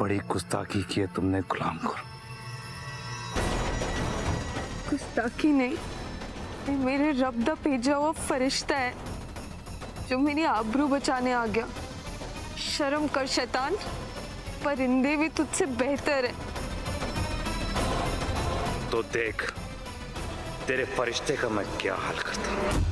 बड़ी गुस्ताखी की है तुमने गुलाम को गुस्ताखी नहीं ये मेरे रब दा भेजा हुआ फरिश्ता है जो मेरी आबरू बचाने आ गया। शर्म कर शैतान परिंदे भी तुझसे बेहतर है। तो देख तेरे फरिश्ते का मैं क्या हाल करता? हूँ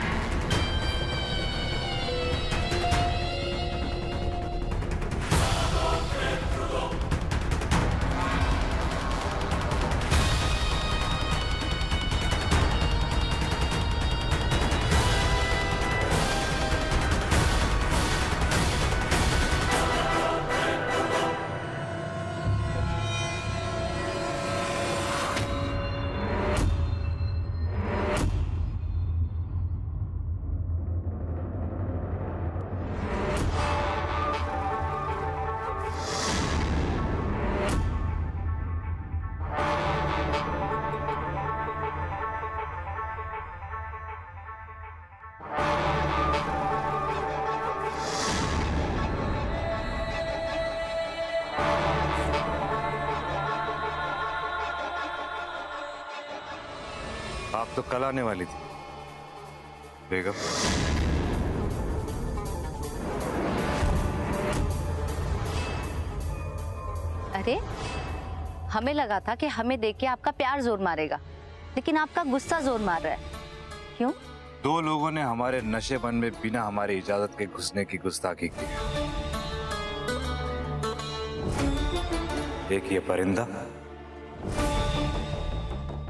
तो कल आने वाली थी। बेगम। अरे हमें लगा था कि हमें देख के आपका प्यार ज़ोर मारेगा लेकिन आपका गुस्सा ज़ोर मार रहा है। क्यों? दो लोगों ने हमारे नशेबन में बिना हमारी इजाज़त के घुसने की गुस्ताखी की। एक ये परिंदा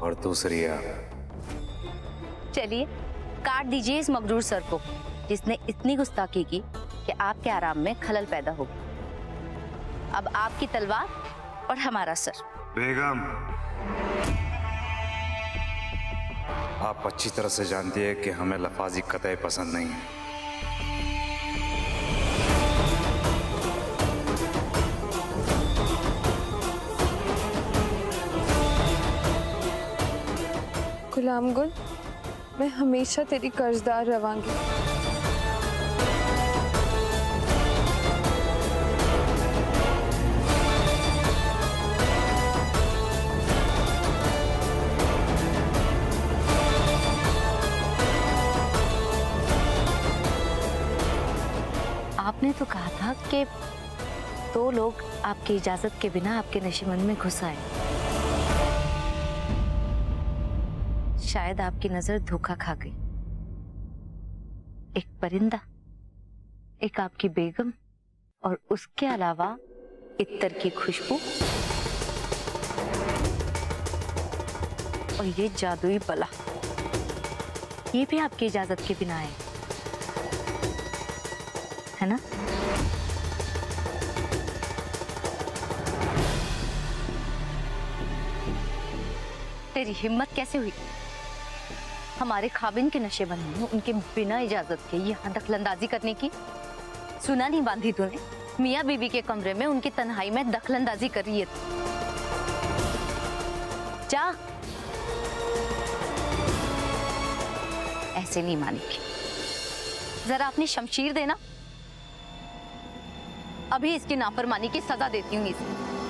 और दूसरी आप। चलिए काट दीजिए इस मगरूर सर को जिसने इतनी गुस्ताखी की कि आपके आराम में खलल पैदा होगी अब आपकी तलवार और हमारा सर। बेगम। आप अच्छी तरह से जानती है कि हमें लफाजी कतई पसंद नहीं है। गुलाम गुल मैं हमेशा तेरी कर्जदार रवांगी। आपने तो कहा था कि दो लोग आपकी इजाज़त के बिना आपके नशेमन में घुस आए। शायद आपकी नज़र धोखा खा गई। एक परिंदा, एक आपकी बेगम, और उसके अलावा इत्तर की खुशबू। और ये जादुई बला। ये भी आपकी इजाज़त के बिना है। है ना? तेरी हिम्मत कैसे हुई? हमारे खाबिन के नशे बनने में उनके बिना इजाज़त के यहाँ दखलंदाजी करने की। सुना नहीं बांधी तूने? मियाँ बीवी के कमरे में उनकी तन्हाई में दखलंदाजी कर रही है। जा। ऐसे नहीं मानेगी। जरा अपनी शमशीर देना। अभी इसकी नाफरमानी की सजा देती हूँ इसे।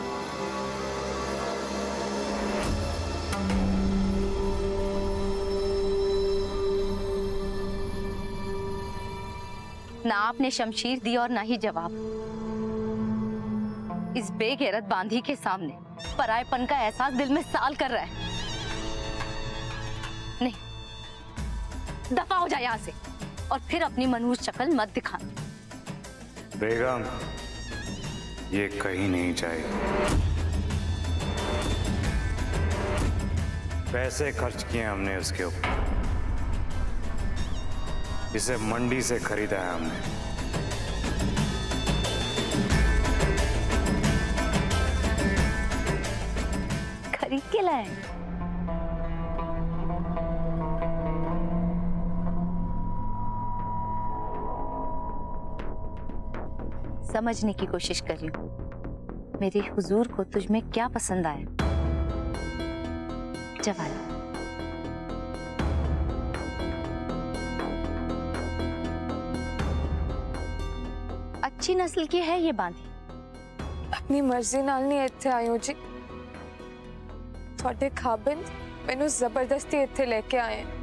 ना आपने शमशीर दी और ना ही जवाब। इस बेगैरत बांधी के सामने परायपन का एहसास दिल में साल कर रहा है। नहीं, दफ़ा हो जाए यहाँ से और फिर अपनी मनहूस शक्ल मत दिखाना। बेगम, ये कहीं नहीं जाएगी। पैसे खर्च किए हमने उसके ऊपर। इसे मंडी से खरीदा है हमने। खरीद के लाए समझने की कोशिश कर रही मेरे हुजूर को तुझमें क्या पसंद आया? जवान अच्छी नस्ल की है ये बांधी ਆਪਣੀ ਮਰਜ਼ੀ ਨਾਲ ਨਹੀਂ ਇੱਥੇ ਆਈ ਹਾਂ ਜੀ ਤੁਹਾਡੇ ਖਾਬਿੰਦ ਮੈਨੂੰ ਜ਼ਬਰਦਸਤੀ ਇੱਥੇ ਲੈ ਕੇ ਆਏ हैं।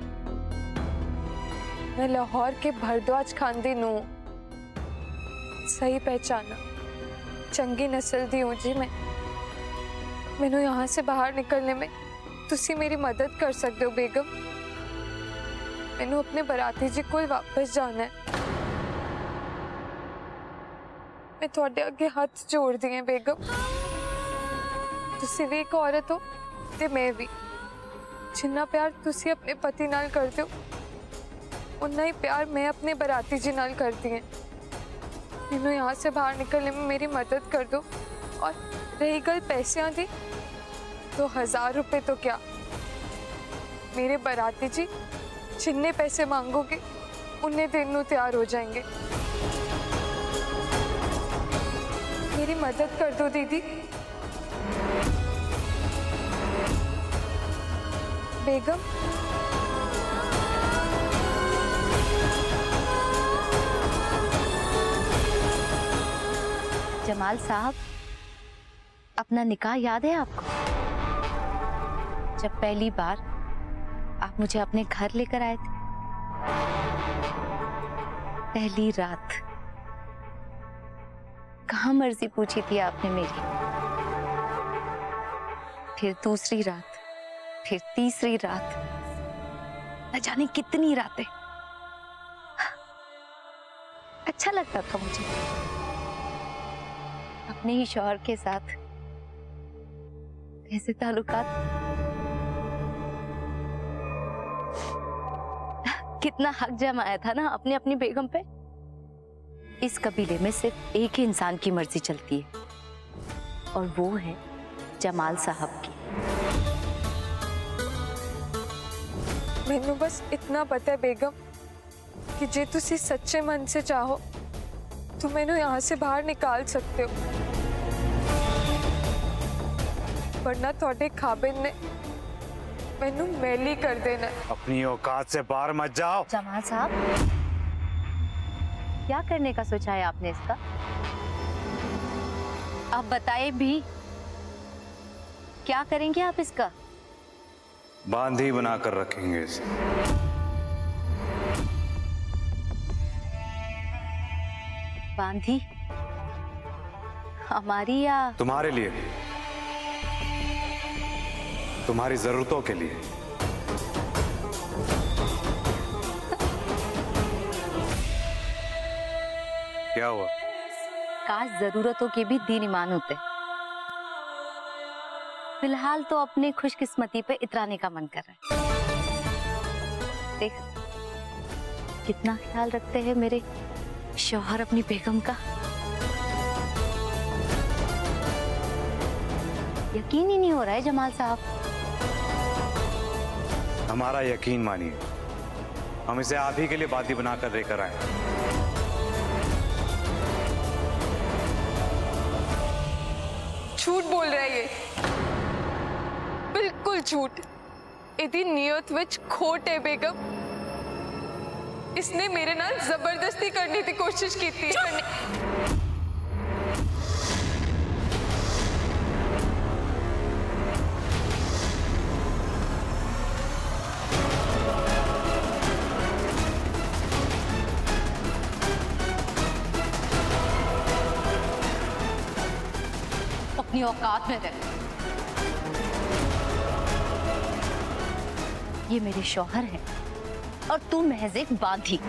मैं लाहौर के भरद्वाज खानदी नू सही पहचाना चंगी नस्ल दी हूँ जी मैं मैनू यहाँ से बाहर निकलने में तुसी मेरी मदद कर सकते हो बेगम मैनू अपने बराती जी को वापस जाना है ਮੈਂ ਤੁਹਾਡੇ ਅੱਗੇ ਹੱਥ ਜੋੜਦੀ ਹਾਂ ਬੇਗਮ ਤੁਸੀਂ ਵੀ ਇੱਕ ਔਰਤ ਹੋ ਤੇ ਮੈਂ ਵੀ ਜਿੰਨਾ ਪਿਆਰ ਤੁਸੀਂ ਆਪਣੇ ਪਤੀ ਨਾਲ ਕਰਦੇ ਹੋ उतना ही प्यार मैं अपने बराती जी नाल करती हैं मैनू यहाँ से बाहर निकलने में मेरी मदद कर दो और रही गल पैसों की तो हजार रुपए तो क्या मेरे बराती जी जिन्ने पैसे मांगोगे उन्ने दिन नू तैयार हो जाएंगे मेरी मदद कर दो, दीदी। बेगम? जमाल साहब, अपना निकाह याद है आपको? जब पहली बार आप मुझे अपने घर लेकर आए थे, पहली रात कहा मर्ज़ी पूछी थी आपने मेरी। फिर दूसरी रात, फिर तीसरी रात। न जाने कितनी रातें। अच्छा लगता था मुझे। अपने ही शौहर के साथ। ऐसे ताल्लुकात? कितना हक जमाया था ना अपने अपनी बेगम पे। इस कबीले में सिर्फ़ एक ही इंसान की मर्ज़ी चलती है। और वो है जमाल साहब की। मैनू बस इतना पता है बेगम कि जे तुम सच्चे मन से चाहो तो मैनू यहाँ से बाहर निकाल सकते हो। वरना थोड़े खाबिन ने मैनू मैली कर देना अपनी औकात से बाहर मत जाओ। जमाल साहब? क्या करने का सोचा है आपने इसका? आप बताए भी। क्या करेंगे आप इसका? बांधी बनाकर रखेंगे इसे। बांधी? हमारी या तुम्हारे लिए। तुम्हारी जरूरतों के लिए। क्या हुआ? काश जरूरतों के भी दीन ईमान होते। फ़िलहाल तो अपने खुशकिस्मती पे इतराने का मन कर रहा है। देख कितना ख्याल रखते हैं मेरे शौहर अपनी बेगम का। यकीन ही नहीं हो रहा है जमाल साहब। हमारा यकीन मानिए। हम इसे आप ही के लिए बाती बनाकर लेकर आए झूठ बोल रहा है ये। बिल्कुल झूठ। यदि नियत विच खोट है बेगम। इसने मेरे नाल ज़बरदस्ती करने की कोशिश की थी। अपनी औकात में रह ये मेरे शौहर हैं, और तू महज एक बांधी।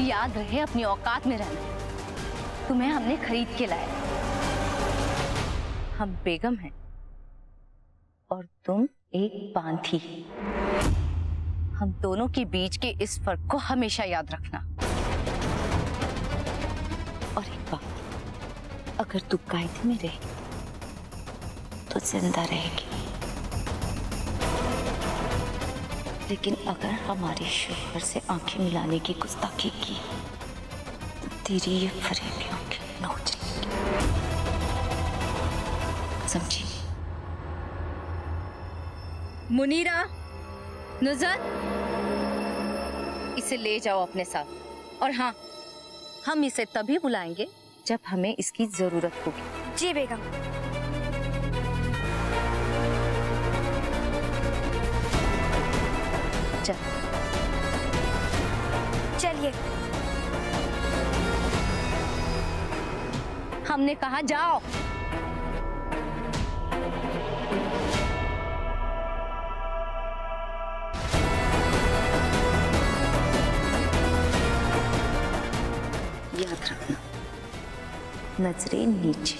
याद रहे अपनी औकात में रहना। तुम्हें हमने खरीद के लाया। हम बेगम हैं, और तुम एक बांधी। हम दोनों के बीच के इस फ़र्क को हमेशा याद रखना। और एक बात। अगर तू कायदे में रहे तो ज़िंदा रहेगी। लेकिन अगर हमारे शोहर से आँखें मिलाने की गुस्ताखी की तो तेरी ये फरेबी आँखें नोच समझी? मुनीरा नुजर इसे ले जाओ अपने साथ। और हाँ हम इसे तभी बुलाएँगे जब हमें इसकी ज़रूरत होगी। जी बेगम। चल। चलिए। हमने कहा जाओ। याद रखना। नज़रें नीचे।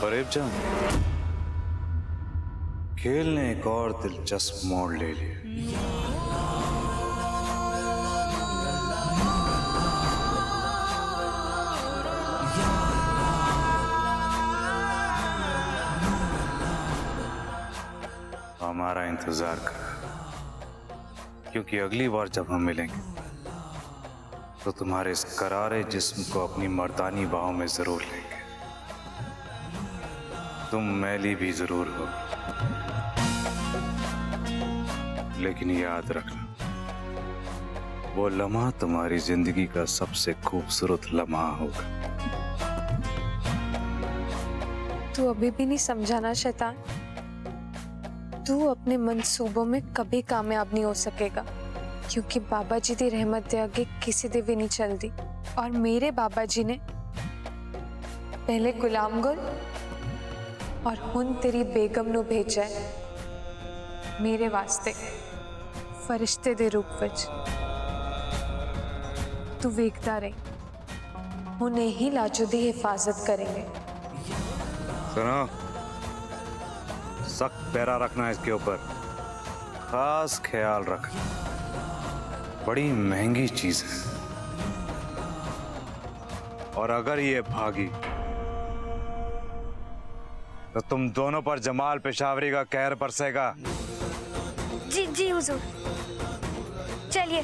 फरेब जान खेल ने एक और दिलचस्प मोड़ ले लिया। हमारा इंतज़ार कर क्योंकि अगली बार जब हम मिलेंगे तो तुम्हारे इस करारे जिस्म को अपनी मर्दानी बाहों में ज़रूर लेंगे। तुम मैली भी ज़रूर हो। लेकिन याद रखना, वो लम्हा तुम्हारी ज़िंदगी का सबसे खूबसूरत लम्हा होगा। तू अभी भी नहीं समझाना, शैतान। तू अपने मंसूबों में कभी कामयाब नहीं हो सकेगा, क्योंकि बाबा जी की रहमत दे आगे किसी दे भी नहीं चलती। और मेरे बाबा जी ने पहले गुलाम गुल और हुन तेरी बेगम नु भेजा है। मेरे वास्ते फरिश्ते दे रूप विच तू वेखता रही। उन्हें ही लाजो दी हिफाजत करेंगे। सुनो। सख्त पैरा रखना इसके ऊपर। खास ख्याल रखना बड़ी महँगी चीज़ है। और अगर ये भागी तो तुम दोनों पर जमाल पेशावरी का कहर बरसेगा। जी जी, हुजूर। चलिए।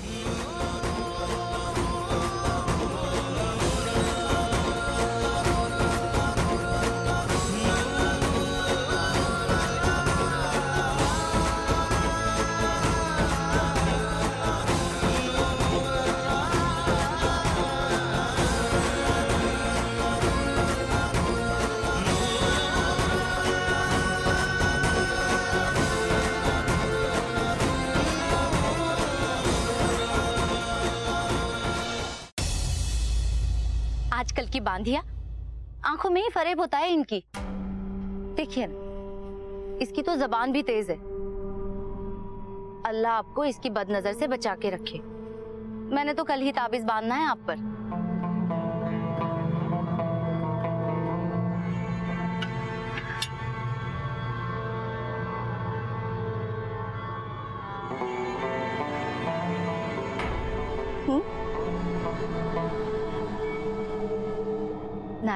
की बांधिया। आँखों में ही फरेब होता है इनकी। देखिए ना इसकी तो जबान भी तेज है। अल्लाह आपको इसकी बदनजर से बचा के रखे। मैंने तो कल ही ताबीज बांधना है आप पर।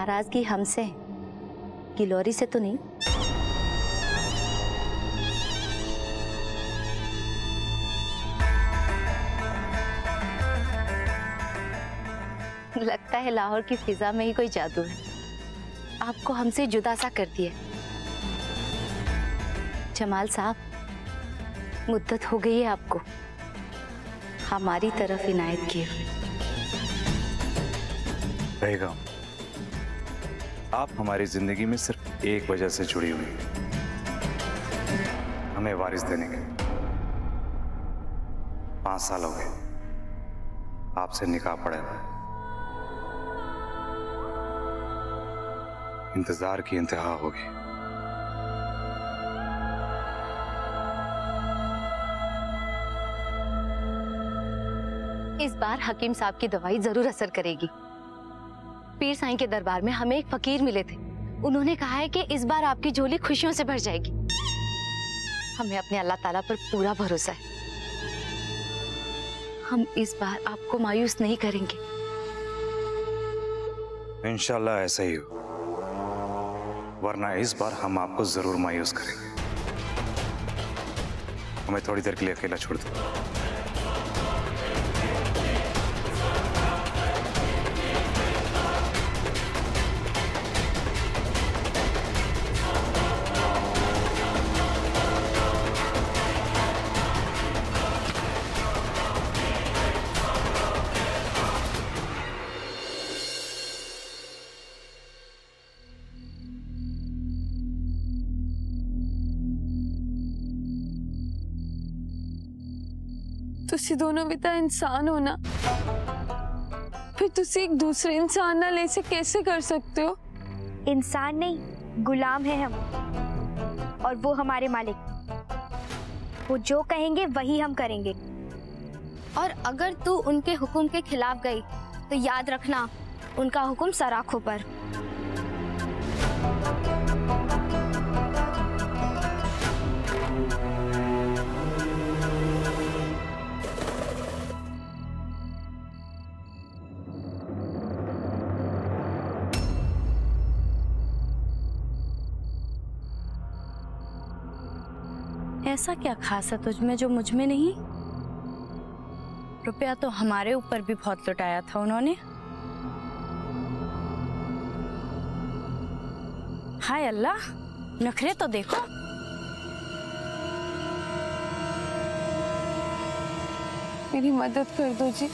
नाराज़गी हमसे? गिलोरी से तो नहीं? लगता है लाहौर की फिजा में ही कोई जादू है। आपको हमसे जुदा सा कर दिया जमाल साहब, मुद्दत हो गई है आपको। हमारी तरफ़ इनायत किए हुए आप हमारी ज़िंदगी में सिर्फ़ एक वजह से जुड़ी हुई हैं। हमें वारिस देने के पाँच साल हो गए। आपसे निकाह पड़े हुए इंतज़ार की इंतहा होगी। इस बार हकीम साहब की दवाई ज़रूर असर करेगी। पीर साईं के दरबार में हमें एक फकीर मिले थे। उन्होंने कहा है कि इस बार आपकी झोली खुशियों से भर जाएगी। हमें अपने अल्लाह ताला पर पूरा भरोसा है। हम इस बार आपको मायूस नहीं करेंगे। इंशाल्लाह ऐसा ही हो। वरना इस बार हम आपको ज़रूर मायूस करेंगे। हमें थोड़ी देर के लिए अकेला छोड़ दो। ਤੁਸੀਂ ਦੋਨੋਂ ਵੀ ਤਾਂ ਇਨਸਾਨ ਹੋ ਨਾ फिर तुसी एक दूसरे इंसान नाल ऐसे कैसे कर सकते हो इंसान नहीं गुलाम है हम और वो हमारे मालिक वो जो कहेंगे वही हम करेंगे और अगर तू उनके हुक्म के खिलाफ गई तो याद रखना उनका हुक्म सराखों पर ऐसा क्या खास है तुझ में जो मुझमें नहीं? रुपया तो हमारे ऊपर भी बहुत लुटाया था उन्होंने। हाय अल्लाह, नखरे तो देखो। मेरी मदद कर दो जी।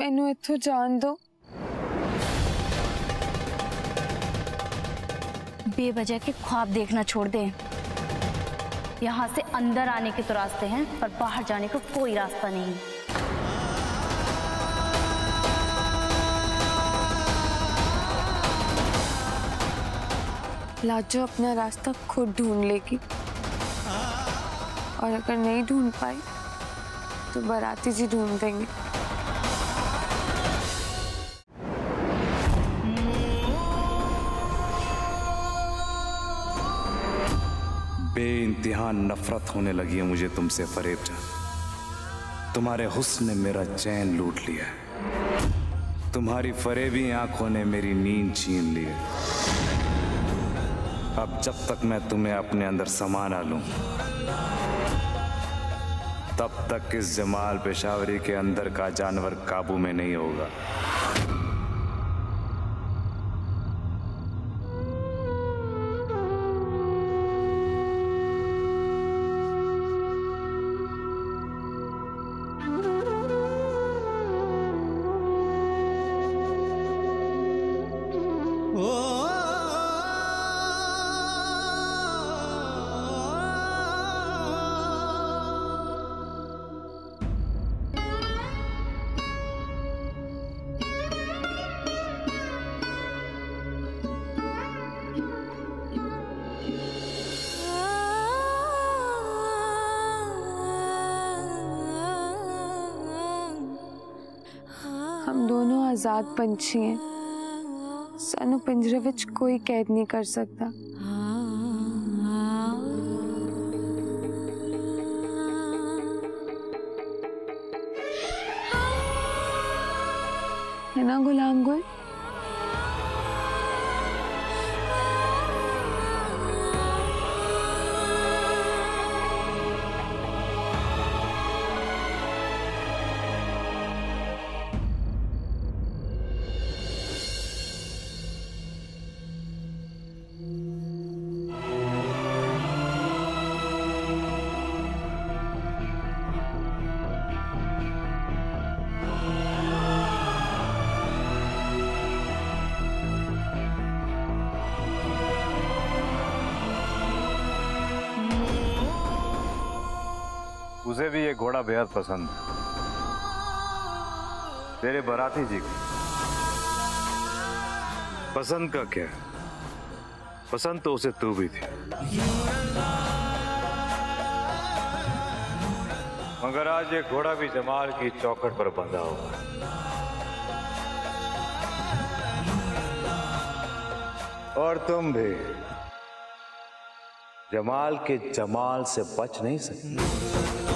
मैनू इथों जान दो। बेवजह के ख्वाब देखना छोड़ दें। यहाँ से अंदर आने के तो रास्ते हैं, पर बाहर जाने का को कोई रास्ता नहीं। लाजो अपना रास्ता खुद ढूंढ लेगी। और अगर नहीं ढूंढ पाई तो बाराती जी ढूंढ देंगे। बे इंतहान नफरत होने लगी है मुझे तुमसे, फरेब जान। तुम्हारे हुस्न ने मेरा चैन लूट लिया तुम्हारी फरेबी आँखों ने मेरी नींद छीन ली है। अब जब तक मैं तुम्हें अपने अंदर समा ना लूँ, तब तक इस जमाल पेशावरी के अंदर का जानवर काबू में नहीं होगा। आज़ाद पंछी हैं। सानू पिंजरे विच कोई कैद नहीं कर सकता है ना, गुलाम गुल? घोड़ा बेहद पसंद है। तेरे बराती जी को। पसंद का क्या पसंद तो उसे तू भी थी। मगर आज ये घोड़ा भी जमाल की चौखट पर बंधा हुआ और तुम भी। जमाल के जमाल से बच नहीं सकते।